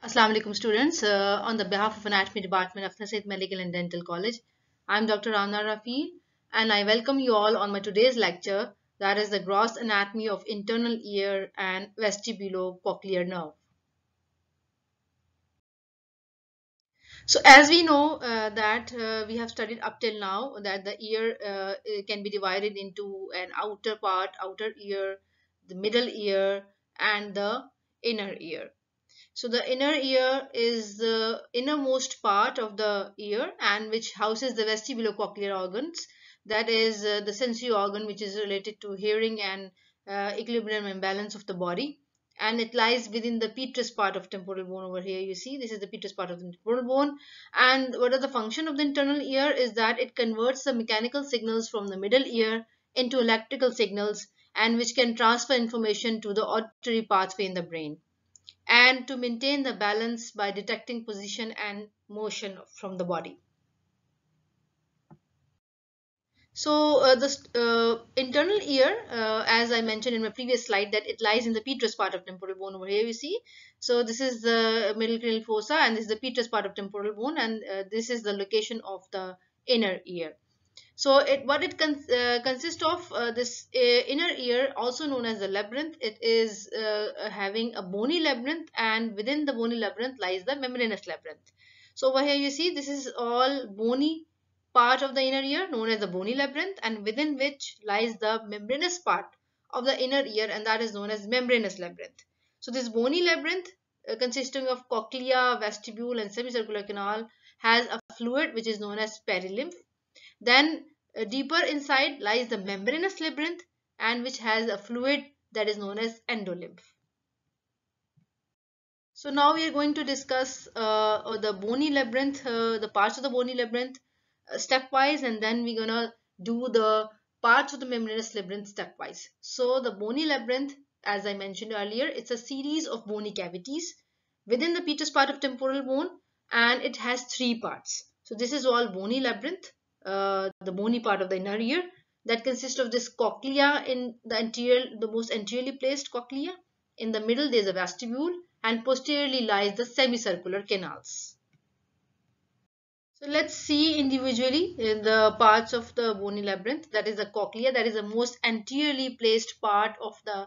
Assalamu alaikum students. Uh, on the behalf of Anatomy Department of Nasehat Medical and Dental College, I am Dr. Amna Rafeel and I welcome you all on my today's lecture that is the gross anatomy of internal ear and vestibulocochlear nerve. So as we know uh, that uh, we have studied up till now that the ear uh, can be divided into an outer part, outer ear, the middle ear and the inner ear. So the inner ear is the innermost part of the ear and which houses the vestibulocochlear organs. That is uh, the sensory organ which is related to hearing and uh, equilibrium and balance of the body. And it lies within the petrous part of temporal bone over here. You see, this is the petrous part of the temporal bone. And what are the function of the internal ear is that it converts the mechanical signals from the middle ear into electrical signals and which can transfer information to the auditory pathway in the brain and to maintain the balance by detecting position and motion from the body. So uh, the uh, internal ear, uh, as I mentioned in my previous slide, that it lies in the petrous part of temporal bone over here. You see, so this is the middle cranial fossa, and this is the petrous part of temporal bone, and uh, this is the location of the inner ear. So it what it uh, consists of uh, this uh, inner ear also known as the labyrinth. It is uh, having a bony labyrinth and within the bony labyrinth lies the membranous labyrinth. So over here you see this is all bony part of the inner ear known as the bony labyrinth and within which lies the membranous part of the inner ear and that is known as membranous labyrinth. So this bony labyrinth uh, consisting of cochlea, vestibule and semicircular canal has a fluid which is known as perilymph then uh, deeper inside lies the membranous labyrinth and which has a fluid that is known as endolymph. So now we are going to discuss uh, the bony labyrinth, uh, the parts of the bony labyrinth uh, stepwise and then we're gonna do the parts of the membranous labyrinth stepwise. So the bony labyrinth as I mentioned earlier it's a series of bony cavities within the petrous part of temporal bone and it has three parts. So this is all bony labyrinth uh, the bony part of the inner ear that consists of this cochlea in the anterior, the most anteriorly placed cochlea. In the middle there is a vestibule and posteriorly lies the semicircular canals. So let's see individually in the parts of the bony labyrinth that is the cochlea that is the most anteriorly placed part of the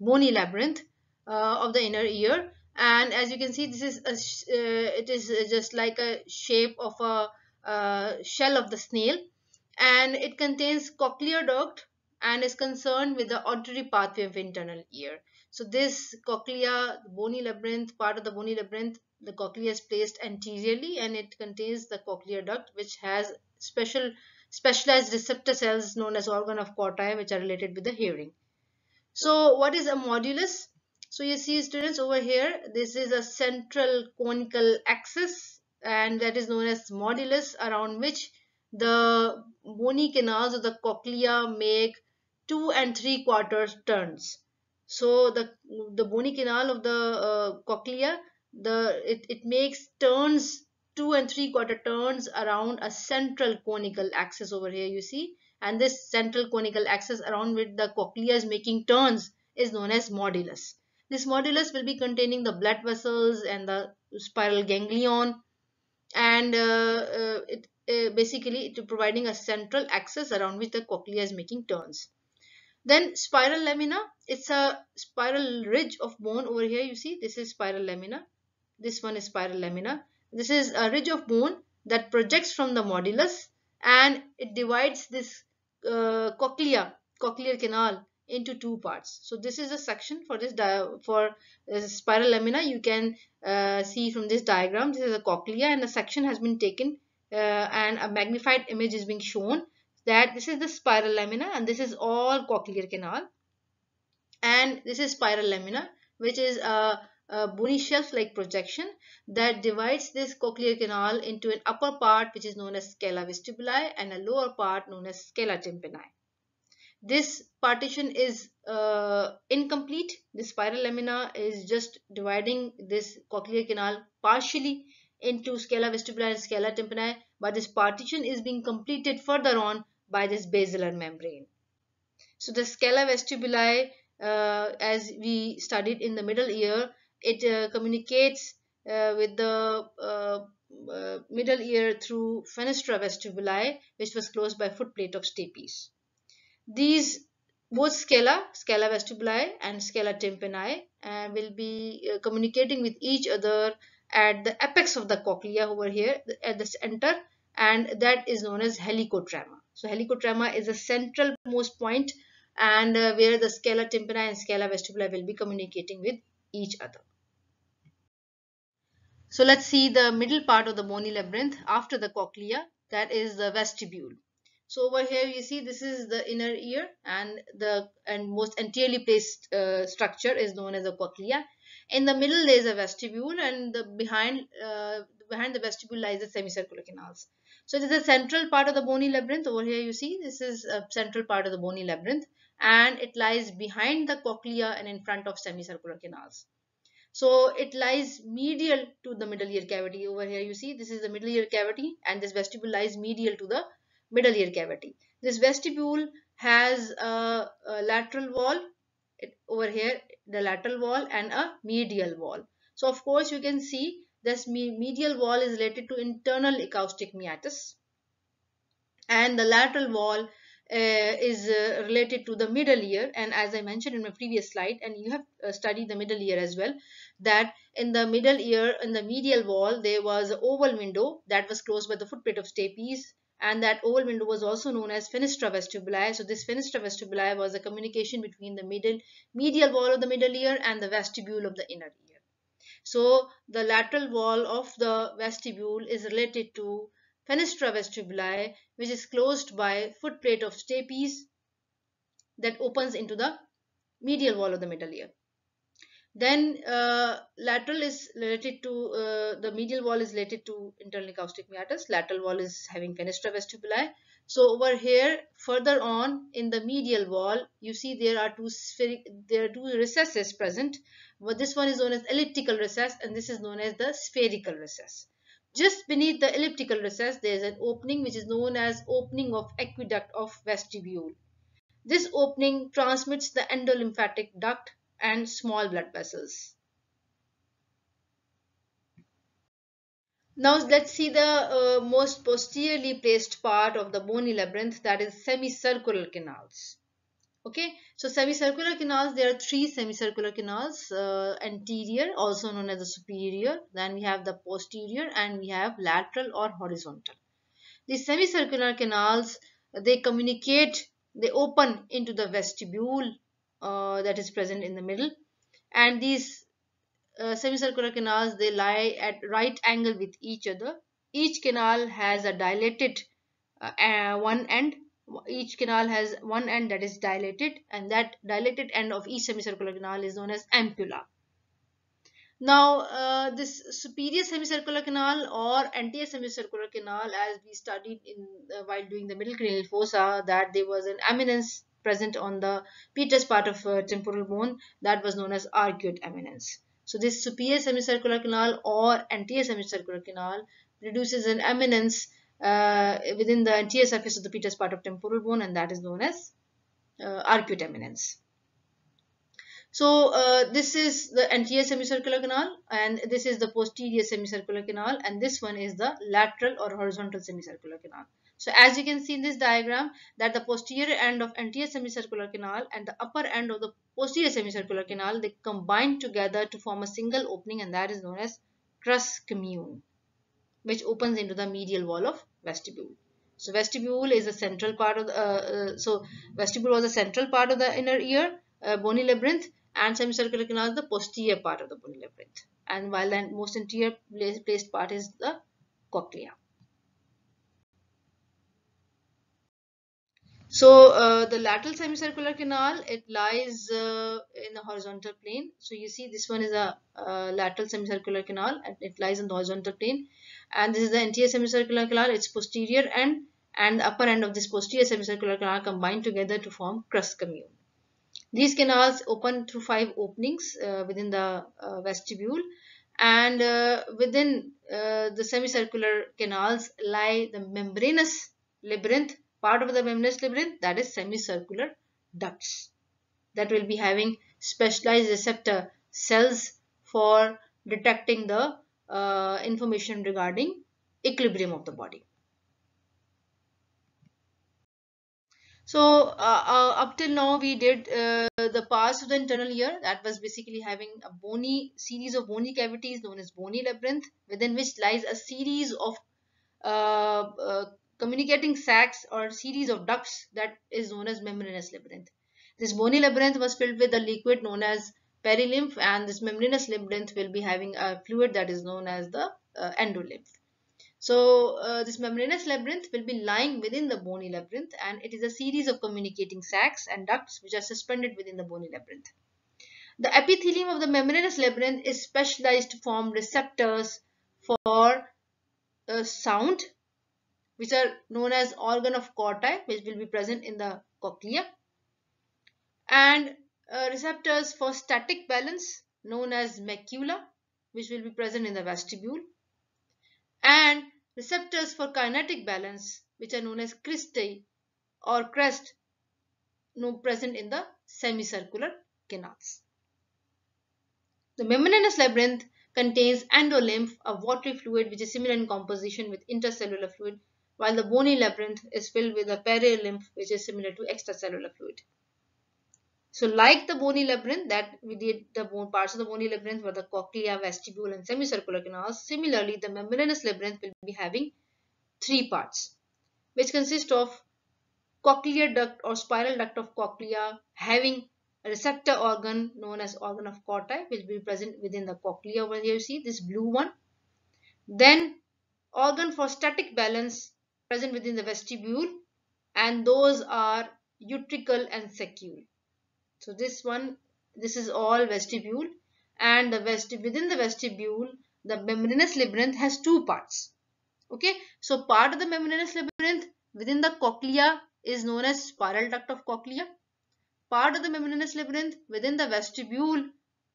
bony labyrinth uh, of the inner ear and as you can see this is a, uh, it is just like a shape of a uh, shell of the snail and it contains cochlear duct and is concerned with the auditory pathway of internal ear. So this cochlea, bony labyrinth, part of the bony labyrinth, the cochlea is placed anteriorly and it contains the cochlear duct which has special specialized receptor cells known as organ of Corti which are related with the hearing. So what is a modiolus? So you see students over here, this is a central conical axis and that is known as modiolus around which the bony canals of the cochlea make two and three quarters turns. So the the bony canal of the uh, cochlea the it, it makes turns two and three quarter turns around a central conical axis over here you see and this central conical axis around which the cochlea is making turns is known as modiolus. This modiolus will be containing the blood vessels and the spiral ganglion and uh, uh, it uh, basically it providing a central axis around which the cochlea is making turns. Then spiral lamina, it's a spiral ridge of bone over here. You see, this is spiral lamina. This one is spiral lamina. This is a ridge of bone that projects from the modiolus and it divides this uh, cochlea, cochlear canal into two parts. So this is a section for this for this spiral lamina. You can uh, see from this diagram. This is a cochlea and a section has been taken uh, and a magnified image is being shown that this is the spiral lamina and this is all cochlear canal and this is spiral lamina which is a, a bony shelf like projection that divides this cochlear canal into an upper part which is known as scala vestibuli and a lower part known as scala tympani. This partition is uh, incomplete. The spiral lamina is just dividing this cochlear canal partially into scala vestibuli and scala tympani but this partition is being completed further on by this basilar membrane. So the scala vestibuli uh, as we studied in the middle ear it uh, communicates uh, with the uh, uh, middle ear through fenestra vestibuli which was closed by footplate of stapes. These both scala, scala vestibuli and scala tympani uh, will be uh, communicating with each other at the apex of the cochlea over here at the center and that is known as helicotrema. So helicotrema is a central most point and uh, where the scala tympani and scala vestibuli will be communicating with each other. So let's see the middle part of the bony labyrinth after the cochlea that is the vestibule. So over here you see this is the inner ear and the and most anteriorly placed uh, structure is known as the cochlea. In the middle there is a vestibule and the behind uh, behind the vestibule lies the semicircular canals. So this is the central part of the bony labyrinth. Over here you see this is a central part of the bony labyrinth and it lies behind the cochlea and in front of semicircular canals. So it lies medial to the middle ear cavity. Over here you see this is the middle ear cavity and this vestibule lies medial to the middle ear cavity. This vestibule has a, a lateral wall it, over here the lateral wall and a medial wall. So of course you can see this medial wall is related to internal acoustic meatus and the lateral wall uh, is uh, related to the middle ear and as I mentioned in my previous slide and you have uh, studied the middle ear as well that in the middle ear in the medial wall there was an oval window that was closed by the footplate of stapes and that oval window was also known as fenestra vestibuli. So this fenestra vestibuli was a communication between the middle medial wall of the middle ear and the vestibule of the inner ear. So the lateral wall of the vestibule is related to fenestra vestibuli which is closed by footplate of stapes that opens into the medial wall of the middle ear. Then uh, lateral is related to uh, the medial wall is related to internal acoustic meatus. Lateral wall is having fenestra vestibuli. So over here, further on in the medial wall, you see there are two spheric, there are two recesses present. But this one is known as elliptical recess, and this is known as the spherical recess. Just beneath the elliptical recess, there is an opening which is known as opening of aqueduct of vestibule. This opening transmits the endolymphatic duct and small blood vessels. Now let's see the uh, most posteriorly placed part of the bony labyrinth that is semicircular canals. Okay, so semicircular canals, there are three semicircular canals, uh, anterior also known as the superior, then we have the posterior and we have lateral or horizontal. These semicircular canals, they communicate, they open into the vestibule uh, that is present in the middle. And these uh, semicircular canals they lie at right angle with each other. Each canal has a dilated uh, one end. Each canal has one end that is dilated and that dilated end of each semicircular canal is known as ampulla. Now uh, this superior semicircular canal or anterior semicircular canal as we studied in uh, while doing the middle cranial fossa that there was an eminence present on the petrous part of uh, temporal bone that was known as arcuate eminence. So this superior semicircular canal or anterior semicircular canal produces an eminence uh, within the anterior surface of the petrous part of temporal bone and that is known as uh, arcuate eminence. So uh, this is the anterior semicircular canal and this is the posterior semicircular canal and this one is the lateral or horizontal semicircular canal. So as you can see in this diagram that the posterior end of anterior semicircular canal and the upper end of the posterior semicircular canal they combine together to form a single opening and that is known as crus commune which opens into the medial wall of vestibule. So vestibule is a central part of the, uh, uh, so vestibule was a central part of the inner ear uh, bony labyrinth and semicircular canal is the posterior part of the bony labyrinth and while the most anterior placed part is the cochlea. So uh, the lateral semicircular canal, it lies uh, in the horizontal plane. So you see this one is a uh, lateral semicircular canal and it lies in the horizontal plane. And this is the anterior semicircular canal, it's posterior end and the upper end of this posterior semicircular canal combined together to form crus commune. These canals open through five openings uh, within the uh, vestibule and uh, within the semicircular canals lie the membranous labyrinth part of the membranous labyrinth that is semicircular ducts that will be having specialized receptor cells for detecting the uh, information regarding equilibrium of the body. So uh, uh, up till now we did uh, the parts of the internal ear that was basically having a bony series of bony cavities known as bony labyrinth within which lies a series of uh, uh, communicating sacs or series of ducts that is known as membranous labyrinth. This bony labyrinth was filled with a liquid known as perilymph and this membranous labyrinth will be having a fluid that is known as the uh, endolymph. So uh, this membranous labyrinth will be lying within the bony labyrinth and it is a series of communicating sacs and ducts which are suspended within the bony labyrinth. The epithelium of the membranous labyrinth is specialized to form receptors for uh, sound which are known as organ of Corti which will be present in the cochlea and uh, receptors for static balance known as macula which will be present in the vestibule and receptors for kinetic balance which are known as cristae or crest no present in the semicircular canals. The membranous labyrinth contains endolymph, a watery fluid which is similar in composition with intercellular fluid, while the bony labyrinth is filled with a perilymph which is similar to extracellular fluid. So like the bony labyrinth that we did the bone parts of the bony labyrinth were the cochlea, vestibule and semicircular canals. Similarly, the membranous labyrinth will be having three parts which consist of cochlear duct or spiral duct of cochlea having a receptor organ known as organ of Corti which will be present within the cochlea over here you see this blue one. Then organ for static balance present within the vestibule and those are utricle and saccule. So this one, this is all vestibule and the vest within the vestibule, the membranous labyrinth has two parts. Okay, so part of the membranous labyrinth within the cochlea is known as spiral duct of cochlea. Part of the membranous labyrinth within the vestibule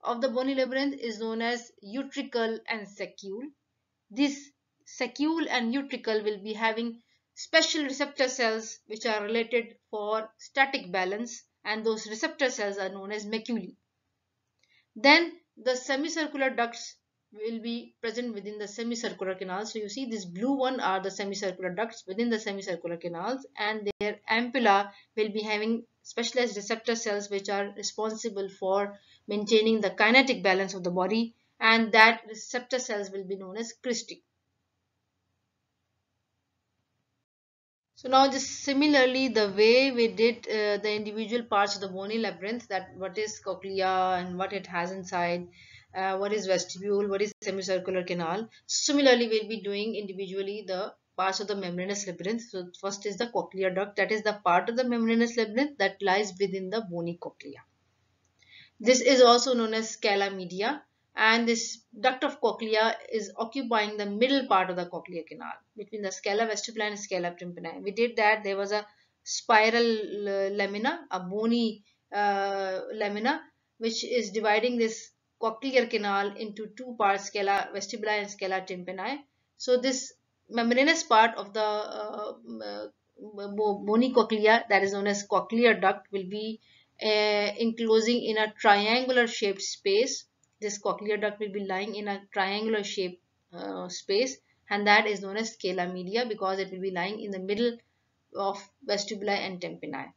of the bony labyrinth is known as utricle and saccule. This saccule and utricle will be having special receptor cells which are related for static balance and those receptor cells are known as maculae. Then the semicircular ducts will be present within the semicircular canals. So you see this blue one are the semicircular ducts within the semicircular canals and their ampulla will be having specialized receptor cells which are responsible for maintaining the kinetic balance of the body and that receptor cells will be known as cristae. So now just similarly the way we did uh, the individual parts of the bony labyrinth that what is cochlea and what it has inside, uh, what is vestibule, what is semicircular canal. Similarly we'll be doing individually the parts of the membranous labyrinth. So first is the cochlear duct that is the part of the membranous labyrinth that lies within the bony cochlea. This is also known as scala media and this duct of cochlea is occupying the middle part of the cochlear canal between the scala vestibuli and scala tympani. We did that. There was a spiral uh, lamina, a bony uh, lamina, which is dividing this cochlear canal into two parts, scala vestibuli and scala tympani. So this membranous part of the uh, uh bony cochlea that is known as cochlear duct will be uh, enclosing in a triangular shaped space this cochlear duct will be lying in a triangular shape uh, space and that is known as scala media because it will be lying in the middle of vestibuli and tympani.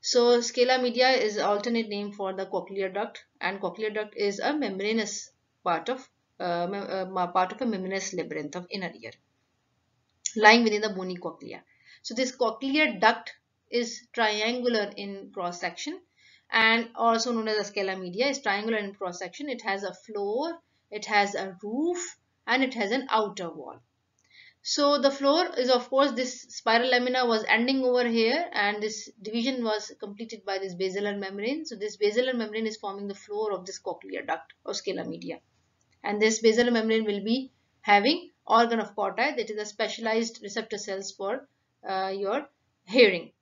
So scala media is alternate name for the cochlear duct and cochlear duct is a membranous part of uh, uh, part of a membranous labyrinth of inner ear lying within the bony cochlea. So this cochlear duct is triangular in cross section and also known as a scala media is triangular in cross section. It has a floor, it has a roof and it has an outer wall. So the floor is of course this spiral lamina was ending over here and this division was completed by this basilar membrane. So this basilar membrane is forming the floor of this cochlear duct or scala media. And this basilar membrane will be having organ of Corti that is a specialized receptor cells for uh, your hearing.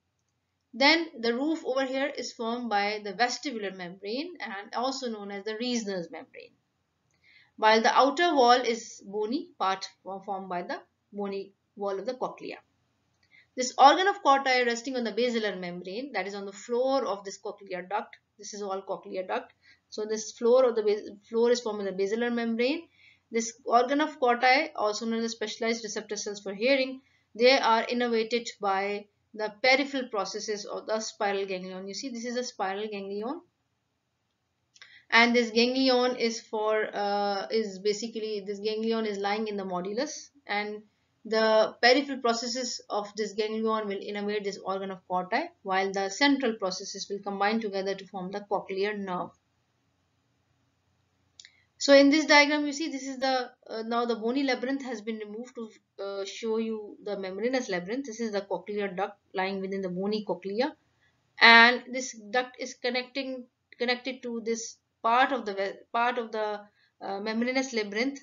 Then the roof over here is formed by the vestibular membrane and also known as the Reissner's membrane. While the outer wall is bony part formed by the bony wall of the cochlea. This organ of Corti resting on the basilar membrane that is on the floor of this cochlear duct. This is all cochlear duct. So this floor of the floor is formed by the basilar membrane This organ of Corti also known as specialized receptor cells for hearing, they are innervated by the peripheral processes of the spiral ganglion. You see, this is a spiral ganglion and this ganglion is for uh, is basically this ganglion is lying in the modiolus and the peripheral processes of this ganglion will innervate this organ of corti while the central processes will combine together to form the cochlear nerve. So in this diagram you see this is the uh, now the bony labyrinth has been removed to uh, show you the membranous labyrinth. This is the cochlear duct lying within the bony cochlea and this duct is connecting connected to this part of the part of the uh, membranous labyrinth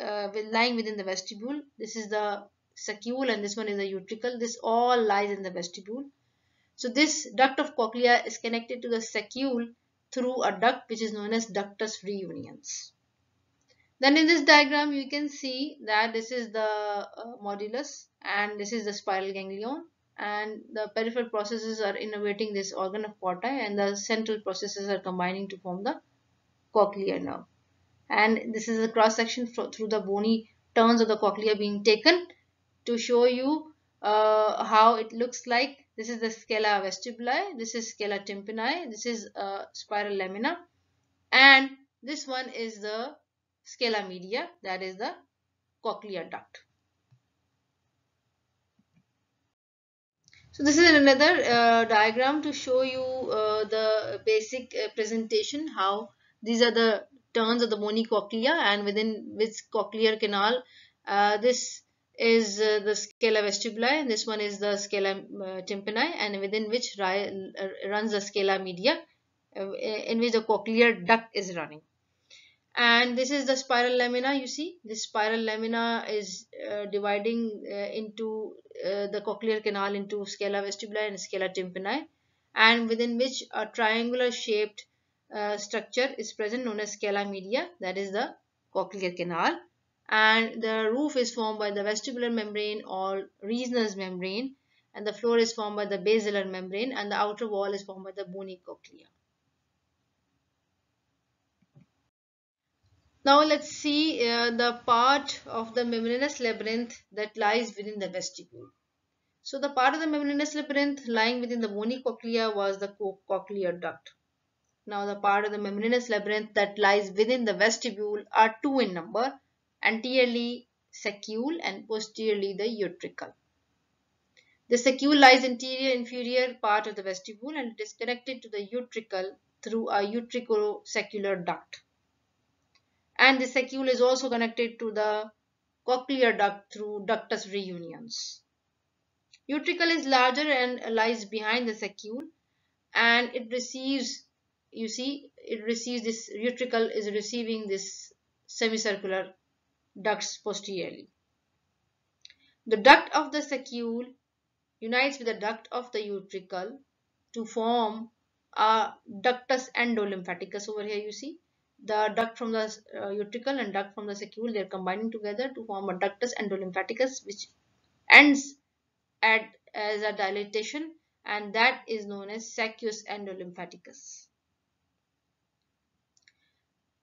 uh, lying within the vestibule. This is the saccule and this one is the utricle. This all lies in the vestibule. So this duct of cochlea is connected to the saccule through a duct which is known as ductus reuniens. Then in this diagram you can see that this is the uh, modiolus and this is the spiral ganglion. And the peripheral processes are innervating this organ of Corti and the central processes are combining to form the cochlear nerve. And this is a cross section through the bony turns of the cochlea being taken to show you uh, how it looks like. This is the scala vestibuli this is scala tympani this is a spiral lamina. And this one is the scala media that is the cochlear duct. So this is another uh, diagram to show you uh, the basic uh, presentation how these are the turns of the bony cochlea and within which cochlear canal uh, this is uh, the scala vestibuli and this one is the scala uh, tympani and within which runs the scala media in which the cochlear duct is running and this is the spiral lamina you see. This spiral lamina is uh, dividing into the cochlear canal into scala vestibuli and scala tympani. And within which a triangular shaped uh, structure is present known as scala media that is the cochlear canal. And the roof is formed by the vestibular membrane or Reissner's membrane and the floor is formed by the basilar membrane and the outer wall is formed by the bony cochlea. Now let's see uh, the part of the membranous labyrinth that lies within the vestibule. So the part of the membranous labyrinth lying within the bony cochlea was the co cochlear duct. Now the part of the membranous labyrinth that lies within the vestibule are two in number, anteriorly saccule and posteriorly the utricle. The saccule lies interior inferior part of the vestibule and it is connected to the utricle through a utriculo-saccular duct. And the saccule is also connected to the cochlear duct through ductus reuniens. Utricle is larger and lies behind the saccule and it receives you see it receives this utricle is receiving this semicircular ducts posteriorly. The duct of the saccule unites with the duct of the utricle to form a ductus endolymphaticus over here you see the duct from the uh, utricle and duct from the saccule they are combining together to form a ductus endolymphaticus which ends at as a dilatation and that is known as saccus endolymphaticus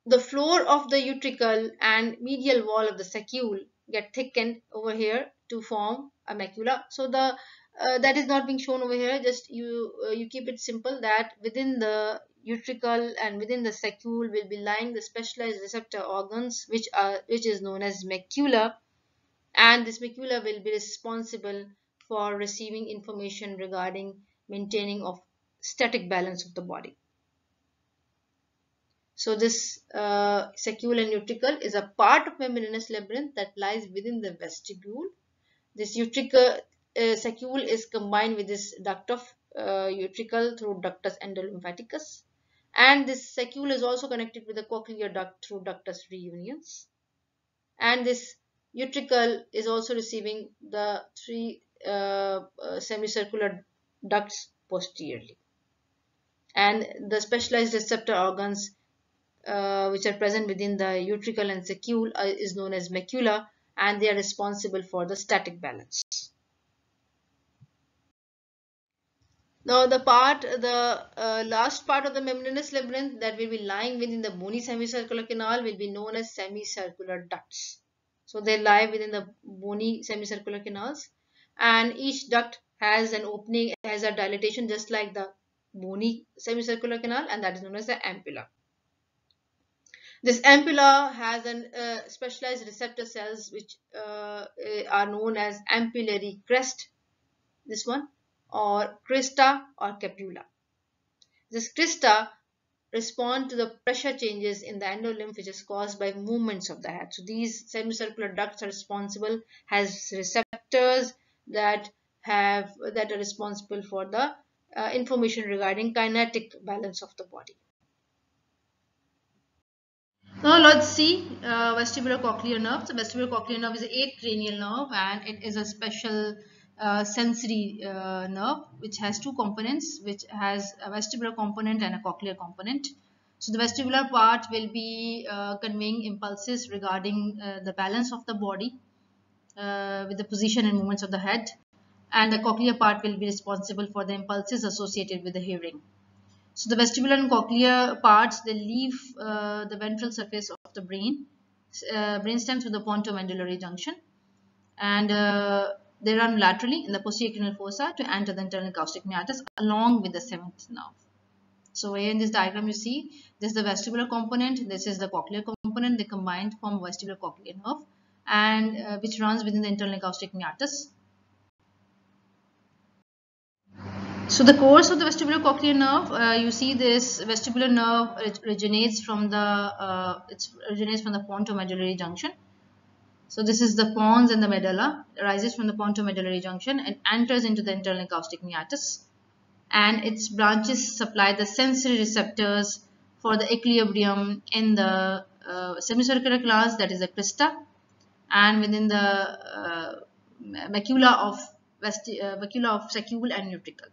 the floor of the utricle and medial wall of the saccule get thickened over here to form a macula. So the uh, that is not being shown over here. Just you uh, you keep it simple that within the utricle and within the saccule will be lying the specialized receptor organs which are which is known as macula and this macula will be responsible for receiving information regarding maintaining of static balance of the body. So this uh, saccule and utricle is a part of membranous labyrinth that lies within the vestibule. This utricle uh, saccule is combined with this duct of uh, utricle through ductus endolymphaticus and this saccule is also connected with the cochlear duct through ductus reuniens and this utricle is also receiving the three uh, uh, semicircular ducts posteriorly and the specialized receptor organs uh, which are present within the utricle and saccule uh, is known as macula and they are responsible for the static balance. Now the part, the uh, last part of the membranous labyrinth that will be lying within the bony semicircular canal will be known as semicircular ducts. So they lie within the bony semicircular canals and each duct has an opening, has a dilatation just like the bony semicircular canal and that is known as the ampulla. This ampulla has an uh, specialized receptor cells which uh, are known as ampullary crest. This one or crista or cupula. This crista respond to the pressure changes in the endolymph which is caused by movements of the head. So these semicircular ducts are responsible has receptors that have that are responsible for the uh, information regarding kinetic balance of the body. Now let's see uh, vestibular cochlear nerve. So vestibular cochlear nerve is an eighth cranial nerve and it is a special uh, sensory uh, nerve which has two components which has a vestibular component and a cochlear component. So the vestibular part will be uh, conveying impulses regarding uh, the balance of the body uh, with the position and movements of the head and the cochlear part will be responsible for the impulses associated with the hearing. So the vestibular and cochlear parts they leave uh, the ventral surface of the brain, brain stems with the pontomedullary junction and they run laterally in the posterior fossa to enter the internal acoustic meatus along with the seventh nerve. So here in this diagram you see this is the vestibular component, this is the cochlear component, they combined form vestibular cochlear nerve and uh, which runs within the internal acoustic meatus. So the course of the vestibular cochlear nerve, uh, you see this vestibular nerve originates from the uh, it originates from the pontomedullary junction so this is the pons and the medulla, arises from the pontomedullary junction and enters into the internal acoustic meatus. And its branches supply the sensory receptors for the equilibrium in the uh, semicircular class, that is the crista, and within the uh, macula of vesti uh, macula of saccule and utricle.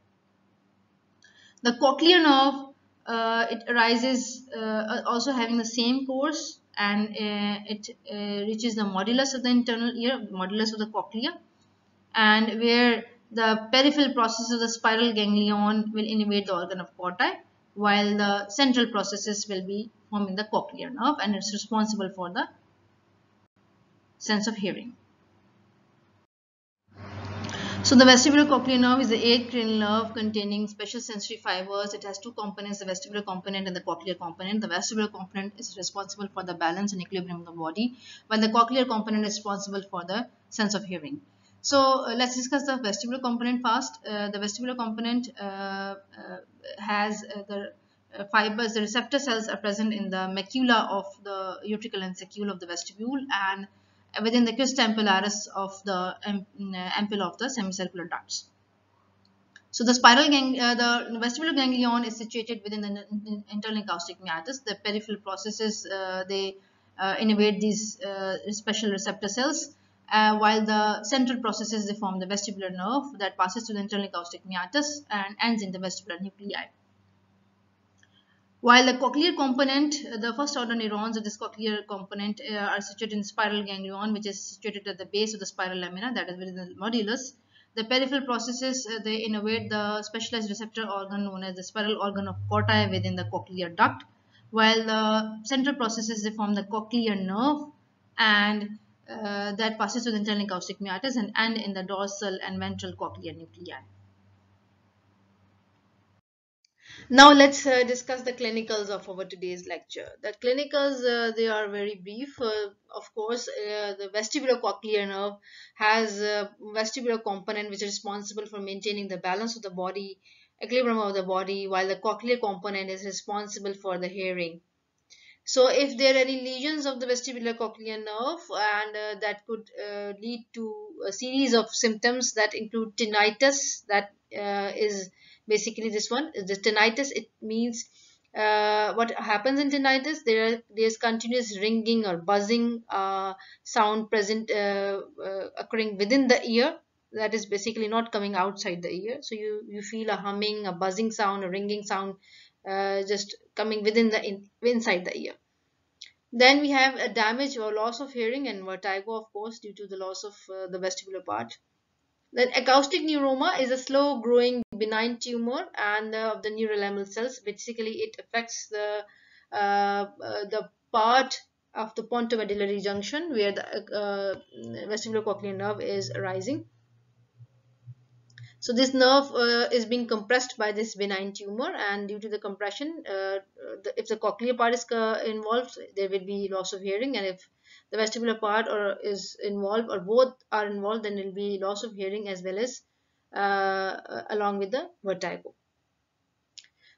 The cochlear nerve, uh, it arises uh, also having the same course and uh, it uh, reaches the modiolus of the internal ear, modiolus of the cochlea and where the peripheral process of the spiral ganglion will innervate the organ of corti while the central processes will be forming the cochlear nerve and it's responsible for the sense of hearing. So the vestibular cochlear nerve is the eighth cranial nerve containing special sensory fibers. It has two components, the vestibular component and the cochlear component. The vestibular component is responsible for the balance and equilibrium of the body, while the cochlear component is responsible for the sense of hearing. So uh, let's discuss the vestibular component first. Uh, the vestibular component uh, uh has uh, the uh, fibers, the receptor cells are present in the macula of the utricle and saccule of the vestibule and within the crista ampullaris of the ampulla of the semicircular ducts. So the spiral gang, uh, the vestibular ganglion is situated within the internal acoustic meatus. The peripheral processes uh, they uh, innervate these uh, special receptor cells, uh, while the central processes they form the vestibular nerve that passes through the internal acoustic meatus and ends in the vestibular nuclei. While the cochlear component, the first order neurons of this cochlear component uh, are situated in spiral ganglion, which is situated at the base of the spiral lamina, that is within the modiolus. The peripheral processes, uh, they innervate the specialized receptor organ known as the spiral organ of corti within the cochlear duct, while the central processes, they form the cochlear nerve and uh, that passes through the internal acoustic meatus and end in the dorsal and ventral cochlear nuclei. Now let's uh, discuss the clinicals of our today's lecture. The clinicals, uh, they are very brief. Uh, of course, uh, the vestibular cochlear nerve has a vestibular component which is responsible for maintaining the balance of the body, equilibrium of the body, while the cochlear component is responsible for the hearing. So if there are any lesions of the vestibular cochlear nerve and uh, that could uh, lead to a series of symptoms that include tinnitus that is basically this one. Is the tinnitus it means uh, what happens in tinnitus there there's continuous ringing or buzzing uh, sound present uh, uh, occurring within the ear. That is basically not coming outside the ear. So you you feel a humming a buzzing sound a ringing sound uh, just coming within the in, inside the ear. Then we have a damage or loss of hearing and vertigo of course due to the loss of uh, the vestibular part. Then acoustic neuroma is a slow growing benign tumor and uh, of the neural cells. Basically, it affects the uh, uh, the part of the pontomedullary junction where the uh, vestibulocochlear nerve is arising. So this nerve uh, is being compressed by this benign tumor and due to the compression, uh, the, if the cochlear part is involved, there will be loss of hearing and if the vestibular part or is involved or both are involved, then there will be loss of hearing as well as uh, along with the vertigo.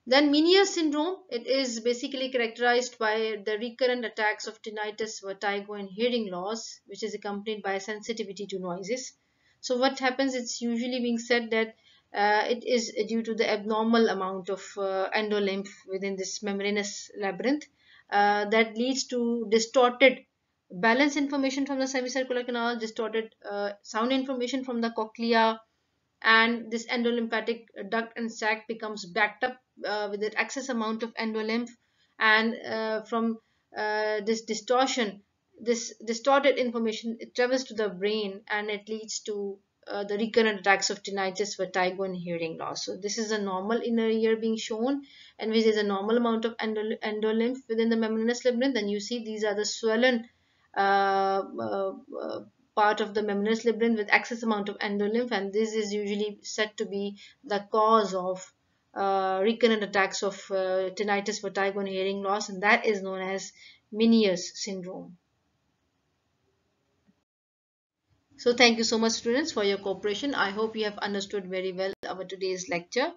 Then Meniere's syndrome, it is basically characterized by the recurrent attacks of tinnitus, vertigo and hearing loss which is accompanied by sensitivity to noises. So what happens, it's usually being said that uh, it is due to the abnormal amount of uh, endolymph within this membranous labyrinth uh, that leads to distorted balance information from the semicircular canal, distorted uh, sound information from the cochlea, and this endolymphatic duct and sac becomes backed up uh, with the excess amount of endolymph and uh, from uh, this distortion this distorted information it travels to the brain and it leads to uh, the recurrent attacks of tinnitus, vertigo, and hearing loss. So this is a normal inner ear being shown, and which is a normal amount of endolymph within the membranous labyrinth. And you see these are the swollen uh, uh part of the membranous labyrinth with excess amount of endolymph and this is usually said to be the cause of uh, recurrent attacks of uh, tinnitus, vertigo and hearing loss and that is known as Meniere's syndrome. So thank you so much students for your cooperation. I hope you have understood very well our today's lecture.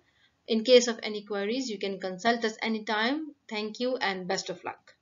In case of any queries, you can consult us anytime. Thank you and best of luck.